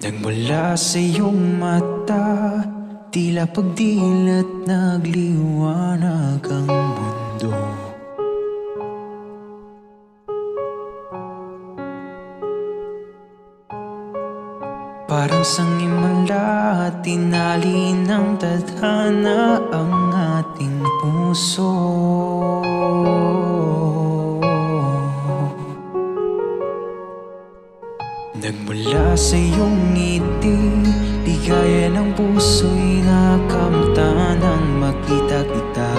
Nagmula sa iyong mata Tila pagdilat nagliwanag ang mundo. Parang sangimala Tinali ng tadhana ang ating puso Nagmula sa iyong ngiti Ligaya ng puso'y nakamta nang makita kita.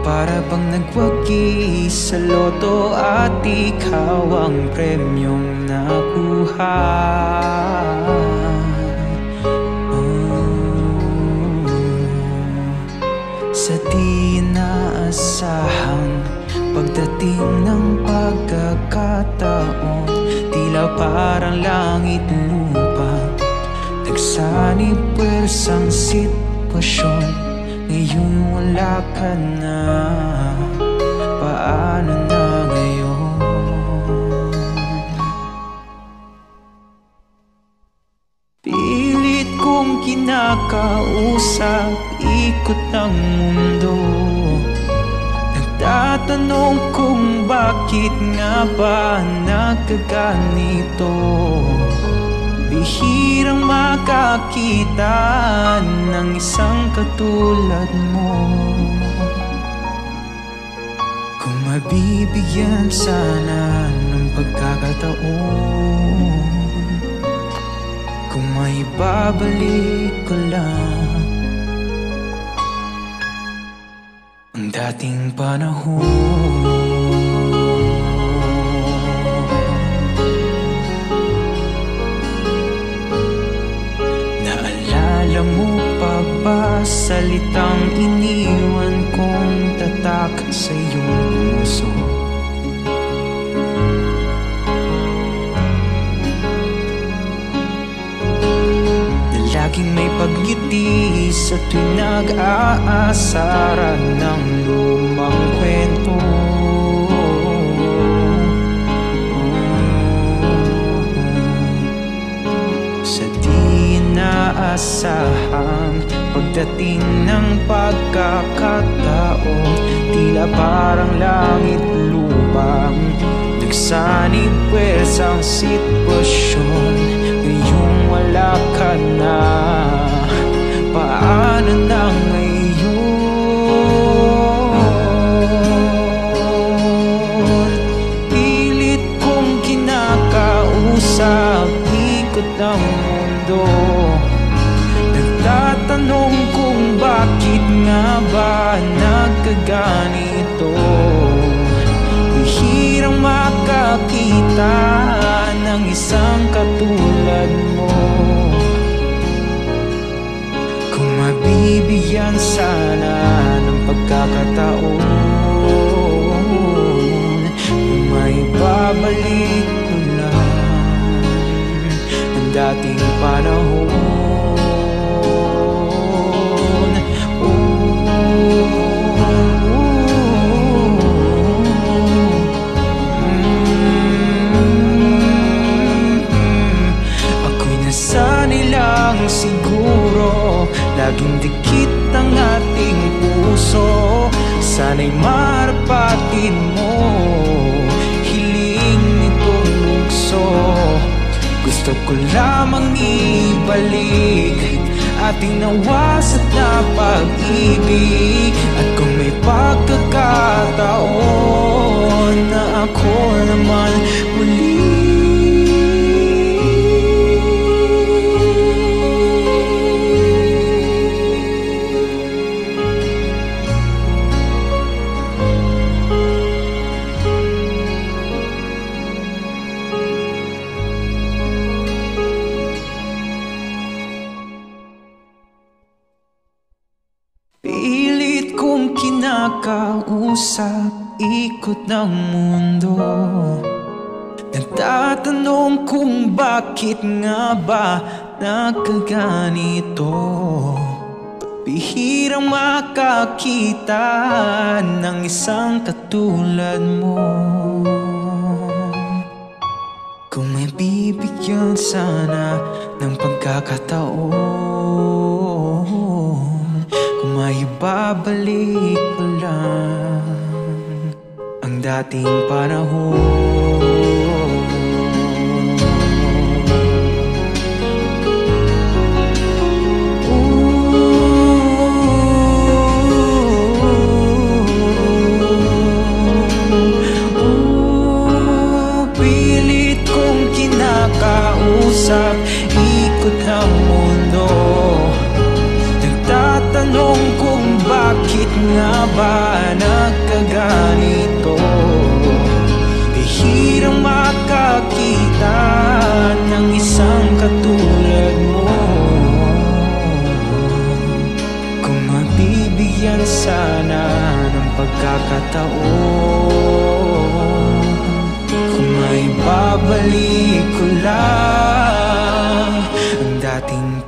Para bang nagwagi sa loto at ikaw ang premyong nakuha parang langit lupa. Nagsanib pwersang sitwasyon Ngayon wala ka na. Paano na ngayon? Pilit kong kinakausap Ikot ng mundo. Nagtatanong kung bakit nga ba nagkaganito? Bihirang makakita ng isang katulad mo. Kung mabibigyan sana ng pagkakataon Kung may babalik ko lang. Ang dating panahon sa tuwing nag-aasaran ng lumang kwento. Sa di inaasahan Pagdating ng pagkakataon Tila parang langit lupang Nagsanib pwersang sitwasyon nagkaganito Bihirang makakita ng isang katulad mo. Kung mabibigyan sana ng pagkakataon may babalik ko lang. Ang dating panahon siguro Laging dikit ang ating puso. Sana'y marapatin mo Hiling nitong lukso Gusto ko lamang ibalik Ating nawasat na pag-ibig At kung may pagkakataon Na ako naman kinakausap Ikot ng mundo. Nagtatanong kung bakit nga ba Nagkaganito. Bihirang makakita ng isang katulad mo. Kung may bibigyan sana ng pagkakataon. Kung may babalik ko lang. ang dating panahon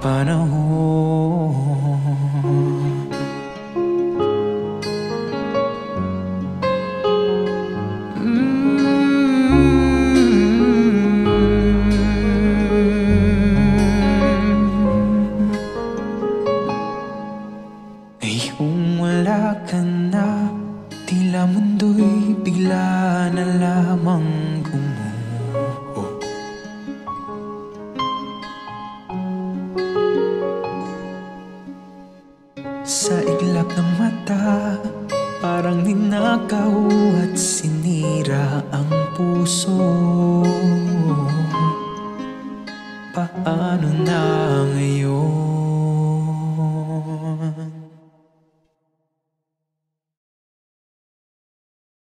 dating 不送